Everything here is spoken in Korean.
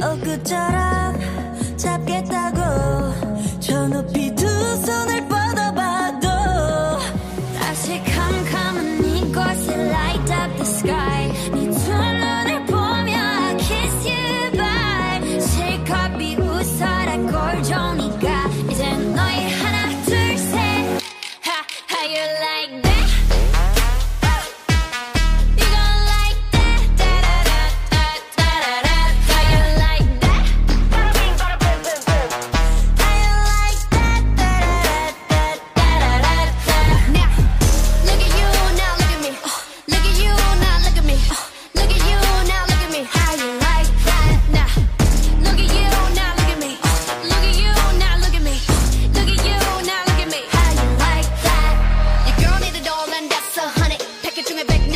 엊그처럼 잡겠다.